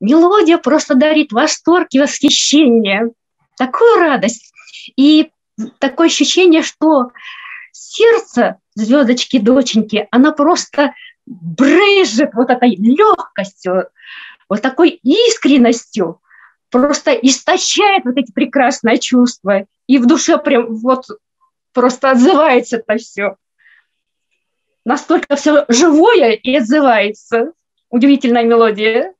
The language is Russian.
мелодия просто дарит восторг и восхищение, такую радость. И такое ощущение, что сердце звездочки доченьки, она просто брызжет вот этой легкостью, вот такой искренностью, просто истощает вот эти прекрасные чувства. И в душе прям вот просто отзывается это все. Настолько все живое и отзывается. Удивительная мелодия.